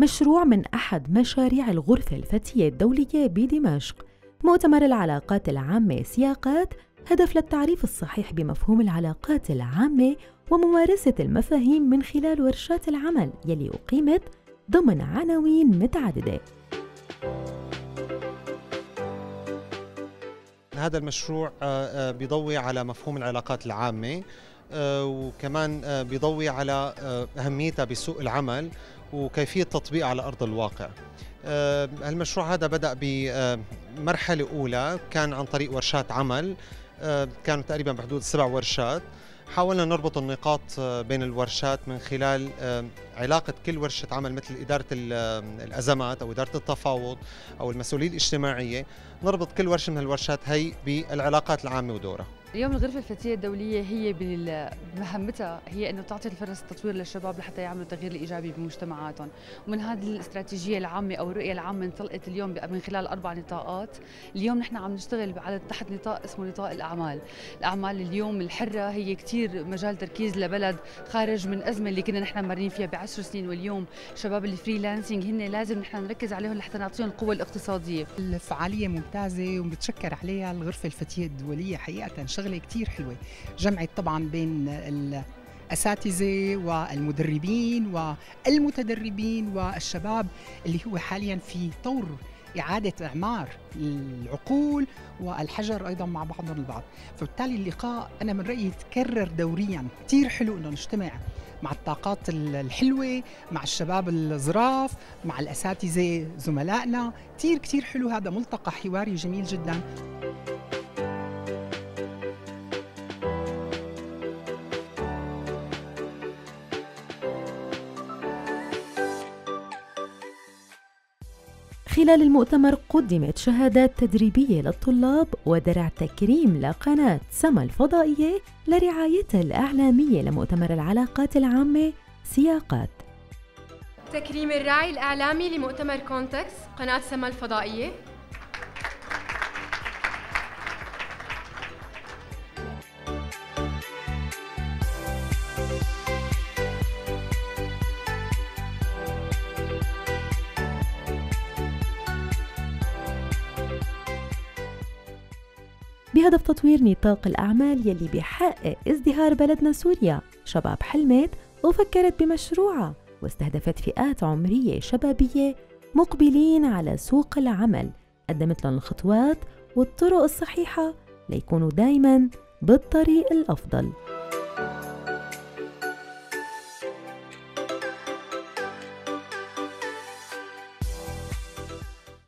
مشروع من أحد مشاريع الغرفة الفتية الدولية بدمشق مؤتمر العلاقات العامة سياقات هدف للتعريف الصحيح بمفهوم العلاقات العامة وممارسة المفاهيم من خلال ورشات العمل يلي أقيمت ضمن عناوين متعددة. هذا المشروع آه، آه، بيضوي على مفهوم العلاقات العامة آه، وكمان بيضوي على أهميتها بسوق العمل وكيفية تطبيقها على أرض الواقع. المشروع هذا بدأ بمرحلة أولى كان عن طريق ورشات عمل. كانوا تقريبا بحدود سبع ورشات. حاولنا نربط النقاط بين الورشات من خلال علاقة كل ورشة عمل مثل إدارة الأزمات أو إدارة التفاوض أو المسؤولية الاجتماعية. نربط كل ورشة من الورشات هي بالعلاقات العامة ودورها. اليوم الغرفة الفتية الدولية هي بمهمتها هي أنه تعطي الفرص التطوير للشباب لحتى يعملوا التغيير الإيجابي بمجتمعاتهم. ومن هذه الاستراتيجية العامة أو الرؤية العامة انطلقت اليوم من خلال أربع نطاقات. اليوم نحن عم نشتغل على تحت نطاق اسمه نطاق الأعمال. الأعمال اليوم الحرة هي كثير مجال تركيز لبلد خارج من أزمة اللي كنا نحن مارين فيها بعشر سنين. واليوم شباب الفريلانسنج هن لازم نحن نركز عليهم لحتى نعطيهم القوة الاقتصادية. الفعالية ممتازة وبتشكر عليها الغرفة الفتية الدولية حقيقة. شغلة كثير حلوة. جمعت طبعا بين الأساتذة والمدربين والمتدربين والشباب اللي هو حاليا في طور إعادة إعمار العقول والحجر أيضا مع بعضهم البعض. فبالتالي اللقاء أنا من رأيي يتكرر دوريا. كثير حلو أنه نجتمع مع الطاقات الحلوة مع الشباب الظراف مع الأساتذة زملائنا. كثير كثير حلو هذا. ملتقى حواري جميل جدا. خلال المؤتمر قدمت شهادات تدريبية للطلاب ودرع تكريم لقناة سما الفضائية لرعايتها الإعلامية لمؤتمر العلاقات العامة سياقات. تكريم الراعي الإعلامي لمؤتمر كونتكس قناة سما الفضائية. بهدف تطوير نطاق الأعمال يلي بيحقق ازدهار بلدنا سوريا. شباب حلمت وفكرت بمشروعها واستهدفت فئات عمرية شبابية مقبلين على سوق العمل. قدمت لهم الخطوات والطرق الصحيحة ليكونوا دايما بالطريق الأفضل.